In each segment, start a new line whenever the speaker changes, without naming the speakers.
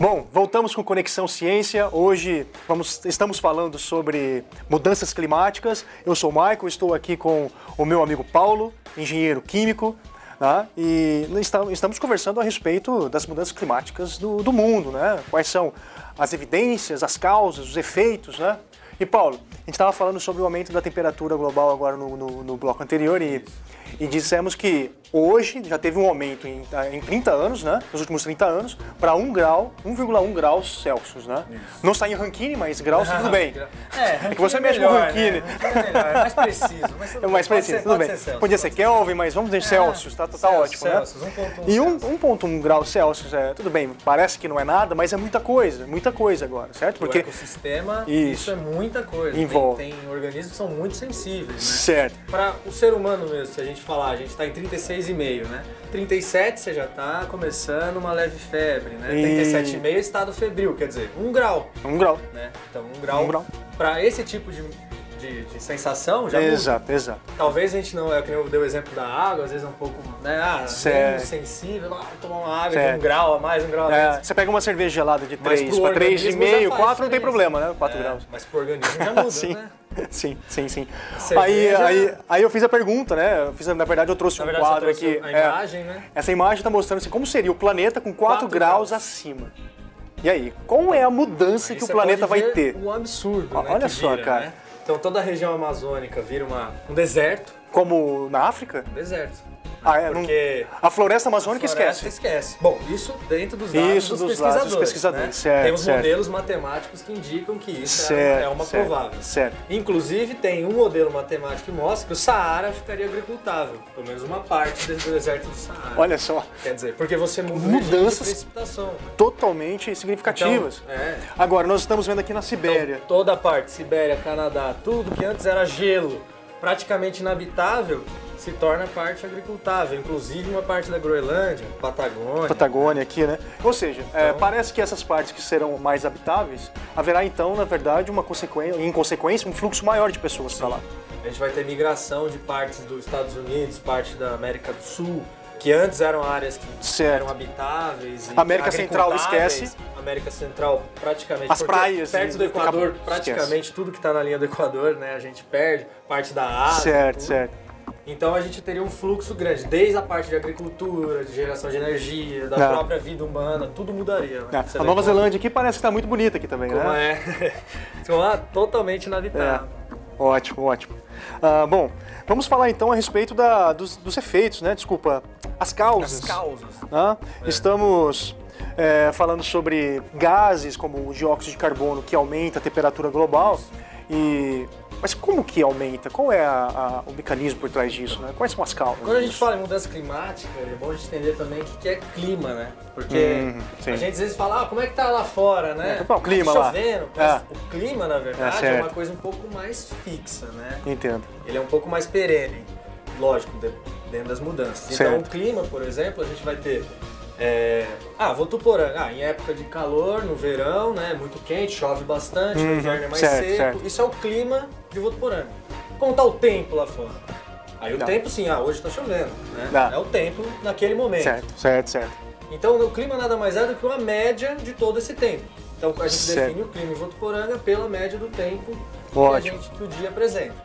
Bom, voltamos com Conexão Ciência. Hoje vamos, estamos falando sobre mudanças climáticas. Eu sou o Michael, estou aqui com o meu amigo Paulo, engenheiro químico, né? e estamos conversando a respeito das mudanças climáticas do, do mundo, né? Quais são as evidências, as causas, os efeitos, né? E Paulo, gente estava falando sobre o aumento da temperatura global agora no, no, no bloco anterior e, e dissemos que hoje já teve um aumento em, em 30 anos, né? Nos últimos 30 anos, para 1 grau, 1,1 graus Celsius, né? Isso. Não está em Rankine, mas graus tudo bem.
É,
é que você mexe com Rankine. Né?
É, mais preciso. Mas
é mais preciso, tudo bem. Ser Podia ser Kelvin, mas vamos dizer é, Celsius, tá, tá ótimo,
Celsius,
né?
1.1
e 1.1 graus Celsius, é, tudo bem, parece que não é nada, mas é muita coisa, muita coisa agora, certo?
Porque o ecossistema, isso, isso é muita coisa. Envolve. Tem, tem, organismos que são muito sensíveis, né?
Certo.
Para o ser humano mesmo, se a gente falar, a gente está em 36,5, né? 37 você já está começando uma leve febre, né? E... 37,5 é estado febril, quer dizer, um grau.
Um grau.
Né? Então, um grau. Um grau. Para esse tipo de, de, de, sensação já
Exato,
muda.
exato.
Talvez a gente não, é que eu dei o exemplo da água, às vezes é um pouco, né? Ah, sensível, ah, tomar uma água de um grau a mais, um grau a
é,
menos.
Você pega uma cerveja gelada de 3 para 3,5, 4 não tem problema, né? 4
é,
graus.
Mas pro organismo já muda,
Sim.
né?
Sim, sim, sim. Aí, aí, aí eu fiz a pergunta, né? Eu fiz, na verdade, eu trouxe
na
um
verdade,
quadro aqui.
A imagem,
é,
né?
Essa imagem está mostrando assim, como seria o planeta com 4, 4 graus, graus acima. E aí, qual é a mudança que o planeta vai ter?
Um absurdo, né,
Olha só,
vira,
cara.
Né? Então toda a região amazônica vira uma, um deserto.
Como na África?
Um deserto.
Ah, é, Porque a floresta amazônica
a floresta
esquece.
esquece. Bom, isso dentro dos dados
isso,
dos,
dos
pesquisadores.
Dados dos pesquisadores.
Né?
Certo,
Temos
certo.
modelos matemáticos que indicam que isso
certo,
é uma
certo,
provável.
Certo.
Inclusive, tem um modelo matemático que mostra que o Saara ficaria agricultável. Pelo menos uma parte do deserto do Saara.
Olha só.
Quer dizer, porque você muda
Mudanças
de precipitação.
totalmente significativas.
Então, é.
Agora, nós estamos vendo aqui na Sibéria.
Então, toda a parte, Sibéria, Canadá, tudo que antes era gelo, praticamente inabitável, se torna parte agricultável, inclusive uma parte da Groenlândia, Patagônia.
Patagônia aqui, né? Ou seja, então, é, parece que essas partes que serão mais habitáveis, haverá então, na verdade, uma consequência, em consequência, um fluxo maior de pessoas para lá.
A gente vai ter migração de partes dos Estados Unidos, parte da América do Sul, que antes eram áreas que
certo.
eram habitáveis.
América Central esquece.
América Central praticamente.
As praias.
Perto do Equador, praticamente esquece. tudo que está na linha do Equador, né? A gente perde. Parte da Ásia.
Certo,
tudo.
certo.
Então a gente teria um fluxo grande, desde a parte de agricultura, de geração de energia, da
Não.
própria vida humana, tudo mudaria. Né?
A Nova Zelândia aqui parece que está muito bonita aqui também,
como
né?
É. Como é totalmente inabitável.
É. Ótimo, ótimo. Ah, bom, vamos falar então a respeito da, dos, dos, efeitos, né? Desculpa, as causas.
As causas.
Né? É. Estamos é, falando sobre gases como o dióxido de carbono que aumenta a temperatura global e mas como que aumenta? Qual é a, a, o mecanismo por trás disso? Né? Quais são as causas?
Quando a gente fala em mudança climática, é bom a gente entender também o que é clima, né? Porque hum, a gente às vezes fala, ah, como é que tá lá fora, né?
É, o clima
tá
lá.
chovendo.
É.
O clima, na verdade, é, é, uma coisa um pouco mais fixa, né?
Entendo.
Ele é um pouco mais perene, lógico, dentro das mudanças.
Certo.
Então o clima, por exemplo, a gente vai ter é... Ah, Votuporanga. Ah, em época de calor, no verão, né? Muito quente, chove bastante,
Uhum,
no inverno é mais
certo,
seco.
certo.
Isso é o clima de Votuporanga. Como tá o tempo lá fora? Aí o
Não.
tempo sim, ah, hoje tá chovendo, né?
Não.
É o tempo naquele momento.
Certo, certo, certo.
Então o clima nada mais é do que uma média de todo esse tempo. Então a gente
Certo.
define o clima em Votuporanga pela média do tempo que, a gente, que o dia apresenta.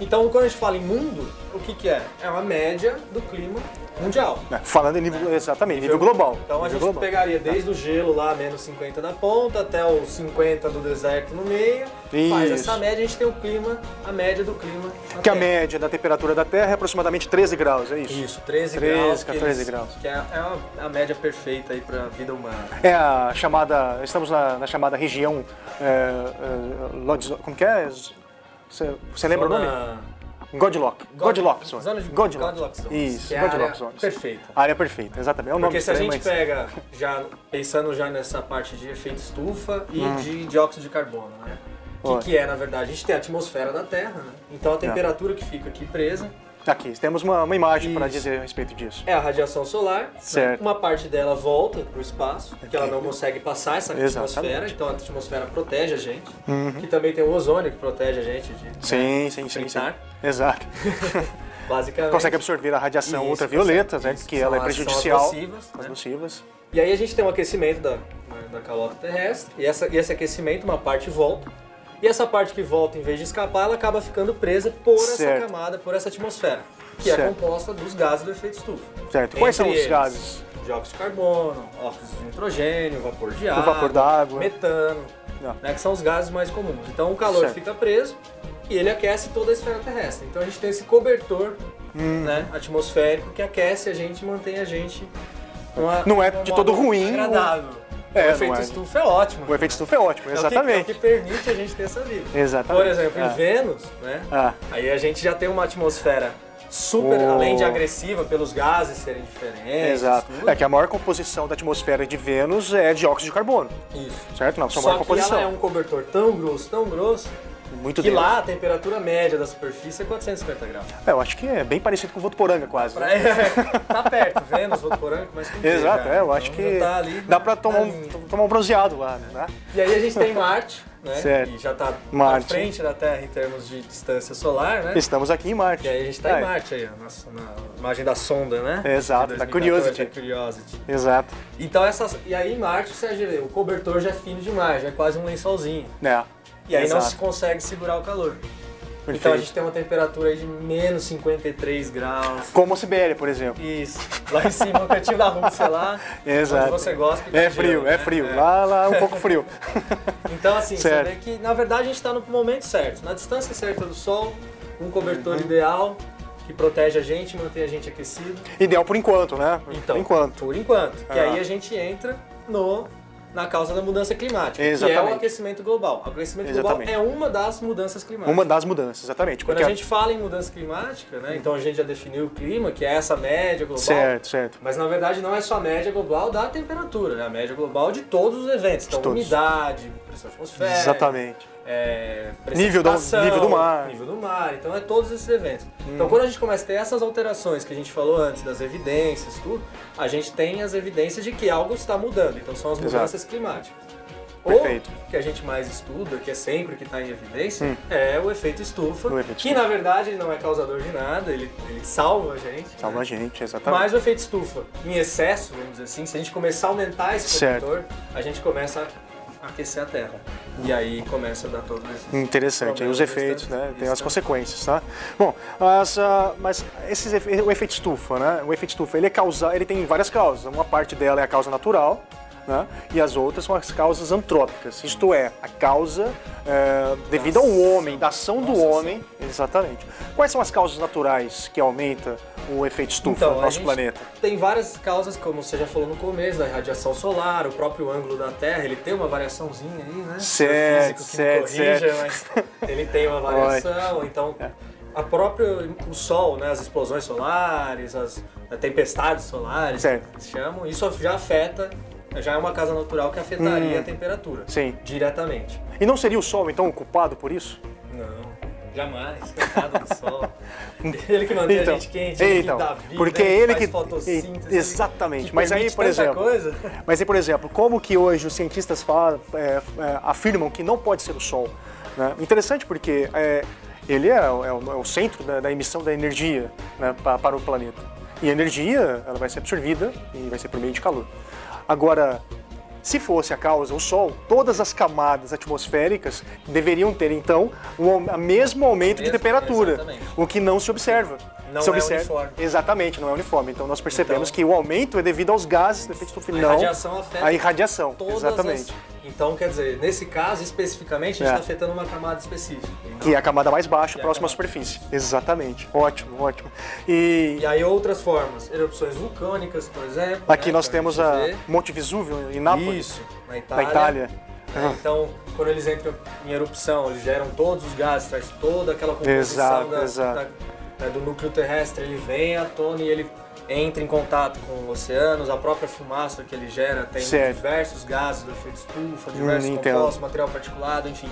Então quando a gente fala em mundo, o que, que é? É uma média do clima mundial.
É, Falando em nível, exatamente, nível global.
Então a
nível
gente
global.
pegaria desde o gelo lá, menos 50 na ponta, até os 50 do deserto no meio. Faz
Isso.
essa média, a gente tem o clima, a média do clima. na
Que a
Terra.
média da temperatura da Terra é aproximadamente 13 graus, é isso?
Isso, 13,
13,
graus. que
14
eles-
graus.
Que é, é a, a média perfeita aí pra vida humana.
É a chamada, estamos na, na chamada região, é, é, Lodz- como que é? Você, você lembra o nome? Godlock. Godlock Zone.
Zona de
Godlock.
Godlock Zones,
Isso,
é a
Godlock
área
Zones.
perfeita.
Área perfeita, exatamente. É o nome
Porque se a gente
mas-
pega, já pensando já nessa parte de efeito estufa e
Hum.
de dióxido de carbono, né? O que, que é, na verdade? A gente tem a atmosfera da Terra, né? Então a temperatura que fica aqui presa
Aqui, temos uma, uma imagem para dizer a respeito disso.
é a radiação solar. né?
Certo.
Uma parte dela volta para o espaço, porque ela não consegue passar essa
Exatamente.
atmosfera, então a atmosfera protege a gente.
Uhum.
E também tem o ozônio que protege a gente de
Sim,
né,
sim, sim, sim. Exato.
Basicamente.
Consegue absorver a radiação
Isso,
ultravioleta,
consegue.
né?
Isso,
Que ela é
são as
prejudicial.
nocivas,
As
né?
nocivas.
E aí a gente tem um aquecimento da, da calota terrestre. E, essa, e esse aquecimento, uma parte volta. E essa parte que volta, em vez de escapar, ela acaba ficando presa por
Certo.
essa camada, por essa atmosfera, que é
Certo.
composta dos gases do efeito estufa.
Certo. Quais são
Entre
os
eles,
gases?
Dióxido de carbono, óxido de nitrogênio, vapor de
O
água,
vapor d'água.
metano,
Não.
né, que são os gases mais comuns. Então o calor
Certo.
fica preso e ele aquece toda a esfera terrestre. Então a gente tem esse cobertor
Hum.
né, atmosférico que aquece a gente e mantém a gente numa,
Não é de todo ruim,
Agradável.
É,
o
não
efeito
é.
estufa é ótimo.
O efeito estufa é ótimo,
É o que- É o
exatamente.
que, permite a gente ter essa vida.
Exatamente.
Por exemplo, em
Ah.
Vênus, né?
Ah.
Aí a gente já tem uma atmosfera super,
Oh.
além de agressiva, pelos gases serem diferentes.
Exato.
tudo.
É que a maior composição da atmosfera de Vênus é dióxido de carbono,
Isso.
certo? Sua
Só
maior
que
composição.
ela é um cobertor tão grosso, tão grosso,
Muito denso.
lá a temperatura média da superfície é 450 graus.
É, eu acho que é bem parecido com o Votuporanga, quase.
Pra- tá perto, Vênus, Votuporanga, mas com
Exato, é, eu
Então
acho que
tá ali
dá
na-
pra tomar um,
linha.
tomar um bronzeado lá, né?
E aí a gente tem Marte, né?
Certo.
Que já tá
Marte.
na frente da Terra em termos de distância solar, né?
Estamos aqui em Marte.
E aí a gente tá
É,
em Marte aí, ó, nossa, na imagem da sonda, né?
Exato, da
2014,
Curiosity.
Curiosity.
Exato.
Então essas. E aí em Marte, vê, o cobertor já é fino demais, já é quase um lençolzinho.
É.
E aí não
Exato.
se consegue segurar o calor.
Perfeito.
Então a gente tem uma temperatura de menos 53 graus.
Como a Sibéria, por exemplo.
Isso. Lá em cima, no cantinho da Rússia lá.
Exato.
Onde você gosta.
É frio,
gelo,
é
né?
frio.
É.
Lá, lá é um pouco frio.
Então, assim,
Certo.
você vê que, na verdade, a gente está no momento certo, na distância certa do Sol, um cobertor
Uhum.
ideal que protege a gente, mantém a gente aquecido.
Ideal por enquanto, né?
Então,
Por enquanto.
Por enquanto. Que
Ah.
aí a gente entra no, na causa da mudança climática, que é
Exatamente.
o aquecimento global. O aquecimento
Exatamente.
global é uma das mudanças climáticas.
Uma das mudanças, exatamente.
Quando
porque
a gente fala em mudança climática, né, então a gente já definiu o clima, que é essa média global.
Certo, certo.
Mas na verdade não é só a média global da temperatura, é a média global de todos os eventos. Então, umidade, pressão atmosférica,
Exatamente.
É,
Nível do- nível do mar.
nível do mar. Então é todos esses eventos. Então quando a gente começa a ter essas alterações que a gente falou antes, das evidências, tudo, a gente tem as evidências de que algo está mudando. Então são as
Exato.
mudanças climáticas.
Perfeito.
O que a gente mais estuda, que é sempre que está em evidência, é o efeito estufa,
O efeito
que na verdade ele não é causador de nada, ele, ele salva a gente.
Salva
né?
a gente, exatamente.
Mas o efeito estufa, em excesso, vamos dizer assim, se a gente começar a aumentar esse cobertor, a gente começa a aquecer a Terra. E aí começa a dar todos esses
Interessante, os efeitos, né? Tem as consequências, tá? Bom, as, ah, mas esses, efe- o efeito estufa, né? O efeito estufa, ele é causa, ele tem várias causas. Uma parte dela é a causa natural, né? E as outras são as causas antrópicas. Isto é, a causa é, devido ao homem, da ação do
Nossa
homem. Exatamente. Quais são as causas naturais que aumentam o efeito estufa
Então,
no nosso planeta?
Tem várias causas, como você já falou no começo, da radiação solar, o próprio ângulo da Terra, ele tem uma variaçãozinha aí, né?
Certo,
Físico que
certo, certo.
mas ele tem uma variação, então a própria, o Sol, né, as explosões solares, as tempestades solares,
Certo.
que se chamam, isso já afeta, já é uma causa natural que afetaria
Hum.
a temperatura.
Sim.
Diretamente.
E não seria o Sol, então, o culpado por isso?
Não, jamais. Coitado do Sol. Ele que mantém
Então,
a gente quente, ele
então,
que dá vida,
porque
ele,
ele
faz
que-
fotossíntese.
exatamente.
que
Mas aí, por exemplo,
coisa.
Mas aí, por exemplo, como que hoje os cientistas falam, é, é, afirmam que não pode ser o Sol? Né? Interessante porque é, ele é, o- é o, é o centro da, da emissão da energia né, pa- para o planeta. E a energia ela vai ser absorvida e vai ser por meio de calor. Agora, se fosse a causa o Sol, todas as camadas atmosféricas deveriam ter, então, o au- mesmo aumento de
Mesmo,
temperatura,
exatamente.
o que não se observa.
Não é
observa-
uniforme.
Exatamente, não é uniforme. Então nós percebemos
Então-
que o aumento é devido aos gases do efeito estufa,
A
não
irradiação afeta
a irradiação. Exatamente.
as- Então, quer dizer, nesse caso especificamente, a gente
É.
está afetando uma camada específica. Então,
Que é a camada mais baixa,
é
próxima à superfície. Exatamente. Ótimo, ótimo. E
E aí outras formas, erupções vulcânicas, por exemplo.
aqui
né,
nós temos a
vê.
Monte Vesúvio em Nápoles,
Isso, na
na
Itália.
Itália.
É, Então, quando eles entram em erupção, eles geram todos os gases, traz toda aquela composição
Exato,
da-
exato.
da- né, do núcleo terrestre, ele vem à tona e ele entra em contato com oceanos, a própria fumaça que ele gera tem
Certo.
diversos gases do efeito estufa, diversos
Hum,
compostos, material particulado, enfim.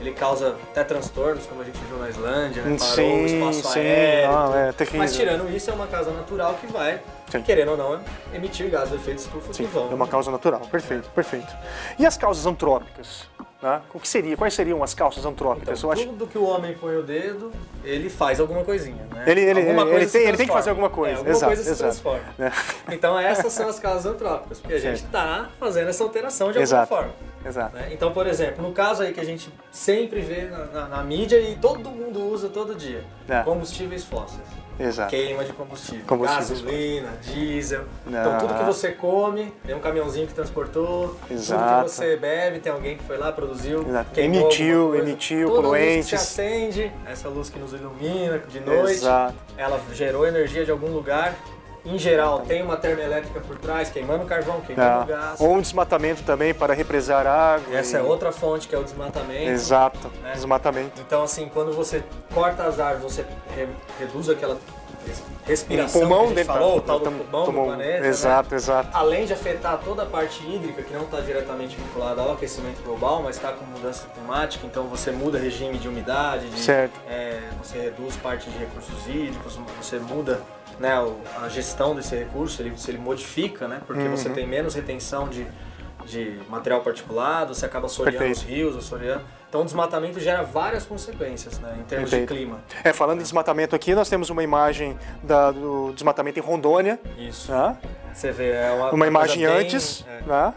Ele causa até transtornos, como a gente viu na Islândia, né? Parou
Sim,
o espaço
sim,
aéreo.
não,
tudo.
é.
Mas tirando isso, é uma causa natural que vai,
Sim.
querendo ou não, emitir gases do efeito estufa
Sim,
que vão.
é uma causa natural. Perfeito, perfeito. E as causas antrópicas? Né? O que seria? Quais seriam as causas antrópicas?
Então,
acho-
tudo que o homem põe o dedo, ele faz alguma coisinha, né?
Ele- ele-
Alguma
ele- ele tem- ele tem que fazer alguma coisa,
É, alguma
exato,
coisa se
exato.
transforma.
É.
Então essas são as causas antrópicas, porque a gente está fazendo essa alteração de alguma
Exato.
forma.
Exato.
né? Então, por exemplo, no caso aí que a gente sempre vê na, na- na mídia e todo mundo usa todo dia,
É.
combustíveis fósseis.
Exato.
Queima de combustível,
Combustíveis
gasolina, diesel.
Não.
Então tudo que você come, tem um caminhãozinho que transportou. Tudo
Exato.
que você bebe, tem alguém que foi lá, produziu,
Exato. Emitiu, emitiu
Toda luz que
poluentes.
se acende, essa luz que nos ilumina de noite,
Exato.
ela gerou energia de algum lugar. Em geral, tem uma termoelétrica por trás, queimando carvão, queimando
Tá.
gás.
Ou um desmatamento também para represar água.
Essa
e-
é outra fonte que é o desmatamento.
Exato.
né?
Desmatamento.
Então, assim, quando você corta as árvores, você re- reduz aquela res- respiração
Um pulmão
que a falou, o tal do pulmão
pulmão.
do planeta. né?
Exato, exato.
Além de afetar toda a parte hídrica, que não está diretamente vinculada ao aquecimento global, mas está com mudança climática, então você muda regime de umidade, de-
Certo.
é, você reduz parte de recursos hídricos, você muda né, a gestão desse recurso, ele, se ele modifica, né, porque você
Uhum.
tem menos retenção de, de material particulado, você acaba assoreando
Perfeito.
os rios, assoreando. Então o desmatamento gera várias consequências né, em termos
Perfeito.
de clima.
É, falando em desmatamento aqui, nós temos uma imagem da- do desmatamento em Rondônia.
Isso.
né?
Você vê, é uma,
Uma imagem
bem-
antes.
é.
né?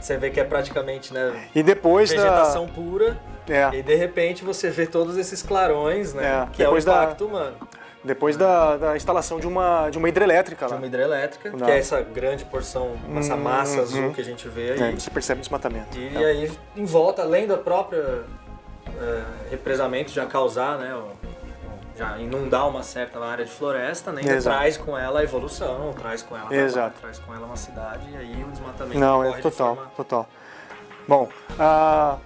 Você vê que é praticamente né,
E depois
vegetação
da.
pura.
É.
E de repente você vê todos esses clarões, né?
É,
Que é o
depois da-
impacto humano.
Depois da, da instalação de uma, de uma hidrelétrica
De
lá.
uma hidrelétrica,
Não.
que é essa grande porção, essa massa azul que a gente vê aí.
É, você percebe o desmatamento.
E
É.
aí, em volta, além da própria é, represamento já causar, né? já inundar uma certa área de floresta, né? ainda traz com ela a evolução, traz com ela trabalho,
Exato.
traz com ela uma cidade e aí o desmatamento
Não, é
de
total,
forma-
total. Bom, ah,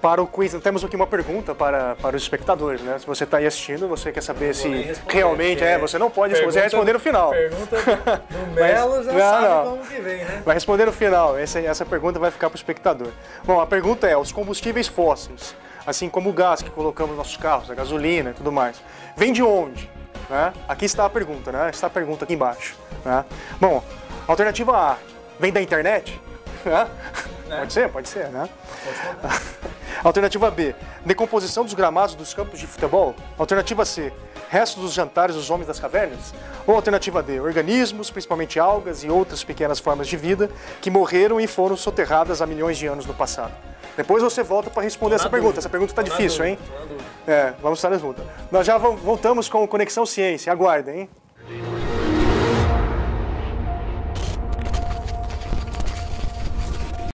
para o quiz, temos aqui uma pergunta para, para os espectadores, né? Se você está aí assistindo, você quer saber se realmente
porque
é, você não pode responder, você vai responder no final.
Pergunta do, Melo já
não,
sabe
não.
como que vem, né?
Vai responder no final, essa, essa pergunta vai ficar para o espectador. Bom, a pergunta é, os combustíveis fósseis, assim como o gás que colocamos nos nossos carros, a gasolina e tudo mais, vem de onde? Né? Aqui está a pergunta, né? Está a pergunta aqui embaixo. né? Bom, alternativa A, vem da internet? Né? Pode ser, pode ser, né? Alternativa B, decomposição dos gramados dos campos de futebol. Alternativa C, restos dos jantares dos homens das cavernas. Ou alternativa D, organismos, principalmente algas e outras pequenas formas de vida, que morreram e foram soterradas há milhões de anos no passado. Depois você volta para responder essa
Na
pergunta.
dúvida.
Essa pergunta está difícil,
dúvida,
hein?
dúvida.
É, vamos estar na luta. Nós já vo- voltamos com Conexão Ciência. Aguardem, hein?